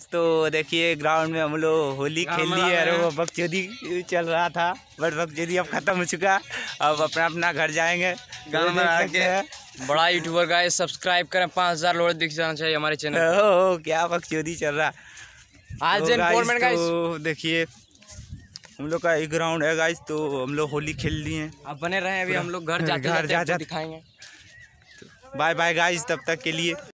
तो देखिए ग्राउंड में हम लोग होली हाँ, खेल लिए। और वो बकचोदी चल रहा था बट बकचोदी अब खत्म हो चुका अब अपना अपना घर जाएँगे। गाँव में आके बड़ा यूट्यूबर का सब्सक्राइब करें। पाँच हज़ार लोग दिख जाना चाहिए हमारे चैनल ओ, क्या बकचोदी चल रहा। आज तो, तो देखिए हम लोग का एक ग्राउंड है गाइस तो हम लोग होली खेल लिए। अब बने रहे अभी हम लोग घर जाते घर जा- जा- दिखाएँगे। बाय बाय गाइस तब तक के लिए।